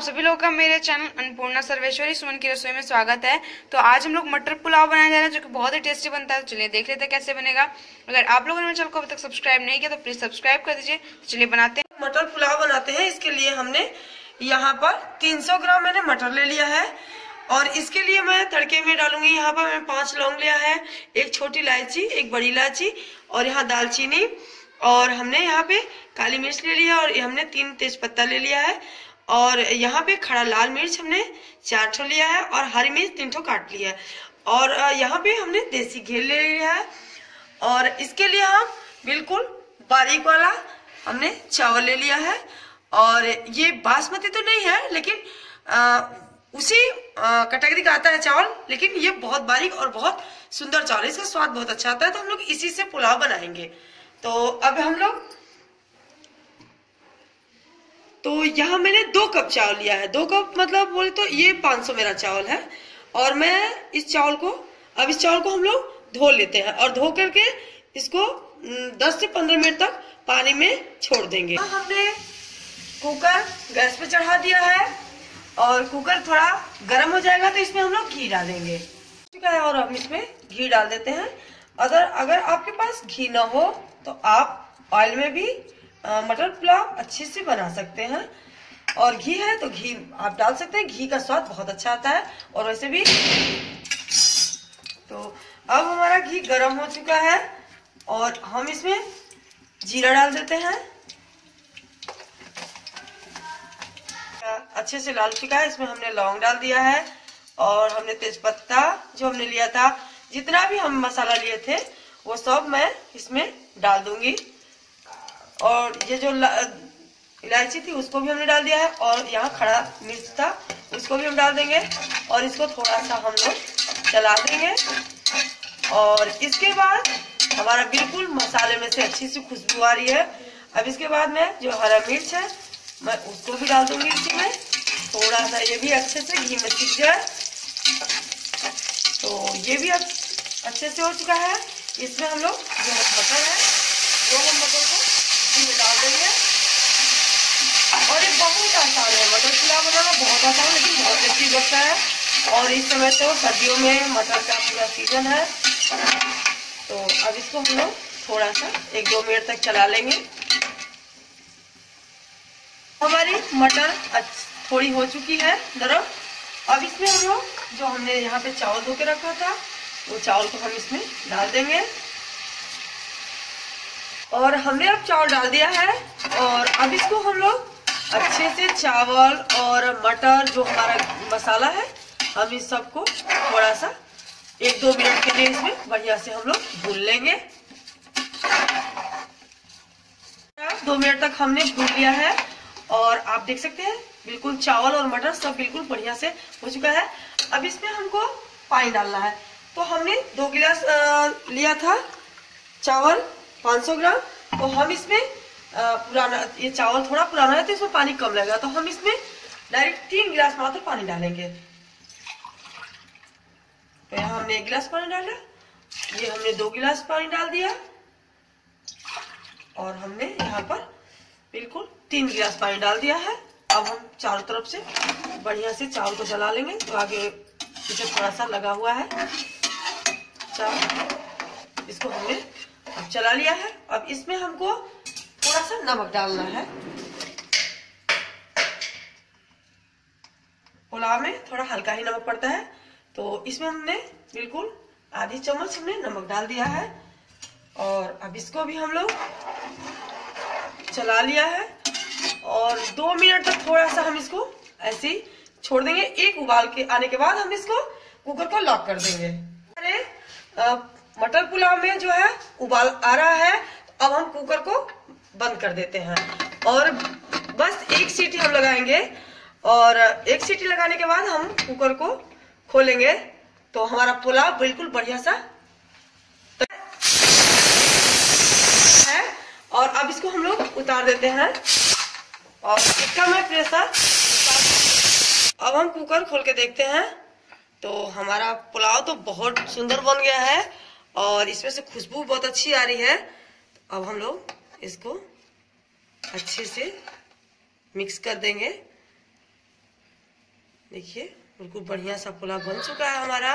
आप सभी लोगों का मेरे चैनल अन्नपूर्णा सर्वेश्वरी सुमन की रसोई में स्वागत है। तो आज हम लोग मटर पुलाव बनाने जा रहे हैं, जो कि बहुत ही टेस्टी बनता है। तो चलिए देख लेते हैं कैसे बनेगा। अगर आप लोगों ने मेरे चैनल को अभी तक सब्सक्राइब नहीं किया तो प्लीज़ सब्सक्राइब कर दीजिए। तो चलिए बनाते हैं। मटर पुलाव बनाते हैं। इसके लिए हमने यहाँ पर 300 ग्राम मैंने मटर ले लिया है। और इसके लिए मैं तड़के में डालूँगी। यहाँ पर मैंने पाँच लौंग लिया है, एक छोटी इलायची, एक बड़ी इलायची और यहाँ दालचीनी। और हमने यहाँ पे काली मिर्च ले लिया और हमने तीन तेज पत्ता ले लिया है। और यहाँ पे खड़ा लाल मिर्च हमने चार ठो लिया है और हरी मिर्च तीन ठो काट लिया है। और यहाँ पे हमने देसी घी ले लिया है। और इसके लिए हम बिल्कुल बारीक वाला हमने चावल ले लिया है। और ये बासमती तो नहीं है लेकिन आ, उसी कैटेगरी का आता है चावल लेकिन ये बहुत बारीक और बहुत सुंदर चावल इसका स्वाद बहुत अच्छा आता है तो हम लोग इसी से पुलाव बनाएँगे। तो अब हम लोग तो यहाँ मैंने दो कप चावल लिया है। दो कप मतलब बोले तो ये 500 मेरा चावल है। और मैं इस चावल को, अब इस चावल को हम लोग धो लेते हैं और धो करके इसको 10 से 15 मिनट तक पानी में छोड़ देंगे। हमने कुकर गैस पे चढ़ा दिया है और कुकर थोड़ा गर्म हो जाएगा तो इसमें हम लोग घी डालेंगे। चुका है और हम इसमें घी डाल देते हैं। अगर अगर आपके पास घी ना हो तो आप ऑयल में भी मटर पुलाव अच्छे से बना सकते हैं। और घी है तो घी आप डाल सकते हैं। घी का स्वाद बहुत अच्छा आता है। और वैसे भी तो अब हमारा घी गर्म हो चुका है। और हम इसमें जीरा डाल देते हैं। अच्छे से डाल चुका है। इसमें हमने लौंग डाल दिया है। और हमने तेजपत्ता जो हमने लिया था, जितना भी हम मसाला लिए थे, वो सब मैं इसमें डाल दूँगी। और ये जो इलायची थी, उसको भी हमने डाल दिया है और यहाँ खड़ा मिर्च था, उसको भी हम डाल देंगे और इसको थोड़ा सा हम लोग चला देंगे। और इसके बाद हमारा बिल्कुल मसाले में से अच्छी सी खुशबू आ रही है। अब इसके बाद में जो हरा मिर्च है, मैं उसको भी डाल दूँगी इसी में। थोड़ा सा ये भी अच्छे से घी में सीख जाए। तो ये भी अच्छे से हो चुका है। इसमें हम लोग जो मटर है वो हम मटर को में डाल देंगे। और ये बहुत आसान है, मटर पुलाव बनाना बहुत आसान लेकिन बहुत टेस्टी लगता है। और इस समय तो सर्दियों में मटर का पूरा सीज़न है। तो अब इसको हम लोग थोड़ा सा एक दो मिनट तक चला लेंगे। हमारी मटर थोड़ी हो चुकी है नरम अब इसमें हम लोग जो हमने यहाँ पे चावल धो के रखा था, वो चावल को हम इसमें डाल देंगे। और हमने अब चावल डाल दिया है और अब इसको हम लोग अच्छे से चावल और मटर जो हमारा मसाला है, हम इस सबको थोड़ा सा एक दो मिनट के लिए इसमें बढ़िया से हम लोग भून लेंगे। दो मिनट तक हमने भून लिया है और आप देख सकते हैं, बिल्कुल चावल और मटर सब बिल्कुल बढ़िया से हो चुका है। अब इसमें हमको पानी डालना है। तो हमने दो गिलास लिया था चावल। 500 ग्राम तो हम इसमें पुराना, ये चावल थोड़ा पुराना है तो इसमें पानी कम लगेगा तो हम इसमें डायरेक्ट तीन गिलास मात्र पानी डालेंगे। तो यहाँ हमने एक गिलास पानी डाला, ये हमने दो गिलास पानी डाल दिया, और हमने यहाँ पर बिल्कुल तीन गिलास पानी डाल दिया है। अब हम चारों तरफ़ से बढ़िया से चावल को जला लेंगे तो आगे पीछे थोड़ा सा लगा हुआ है। चावल, इसको हमने अब चला लिया है। अब इसमें हमको थोड़ा सा नमक डालना है। पुलाव में थोड़ा हल्का ही नमक पड़ता है। तो इसमें हमने बिल्कुल आधी चम्मच हमने नमक डाल दिया है। और अब इसको भी हम लोग चला लिया है। और दो मिनट तक थोड़ा सा हम इसको ऐसे ही छोड़ देंगे। एक उबाल के आने के बाद हम इसको कुकर को लॉक कर देंगे। अरे मटर पुलाव में जो है, उबाल आ रहा है। अब हम कुकर को बंद कर देते हैं। और बस एक सीटी हम लगाएँगे। और एक सीटी लगाने के बाद हम कुकर को खोलेंगे। तो हमारा पुलाव बिल्कुल बढ़िया सा है। और अब इसको हम लोग उतार देते हैं। और इसका मैं प्रेशर अब हम कुकर खोल के देखते हैं। तो हमारा पुलाव तो बहुत सुंदर बन गया है। और इसमें से खुशबू बहुत अच्छी आ रही है। तो अब हम लोग इसको अच्छे से मिक्स कर देंगे। देखिए, बिल्कुल बढ़िया सा पुलाव बन चुका है हमारा।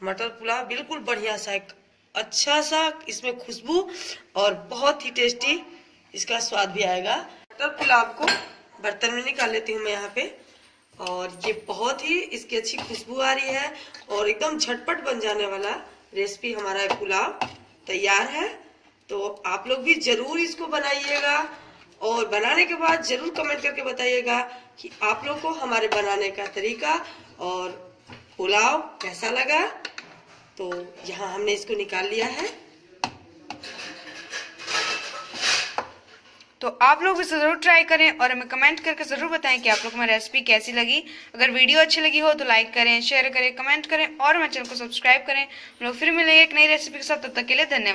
मटर पुलाव बिल्कुल बढ़िया सा, एक अच्छा सा इसमें खुशबू और बहुत ही टेस्टी इसका स्वाद भी आएगा। मटर पुलाव को बर्तन में निकाल लेती हूँ मैं यहाँ पे। और ये बहुत ही इसकी अच्छी खुशबू आ रही है और एकदम झटपट बन जाने वाला रेसिपी हमारा पुलाव तैयार है। तो आप लोग भी ज़रूर इसको बनाइएगा और बनाने के बाद ज़रूर कमेंट करके बताइएगा कि आप लोग को हमारे बनाने का तरीका और पुलाव कैसा लगा। तो यहाँ हमने इसको निकाल लिया है। तो आप लोग भी ज़रूर ट्राई करें और हमें कमेंट करके ज़रूर बताएँ कि आप लोग को हमारी रेसिपी कैसी लगी। अगर वीडियो अच्छी लगी हो तो लाइक करें शेयर करें कमेंट करें और हमारे चैनल को सब्सक्राइब करें। हम लोग फिर मिलेंगे एक नई रेसिपी के साथ। तब तक के लिए धन्यवाद।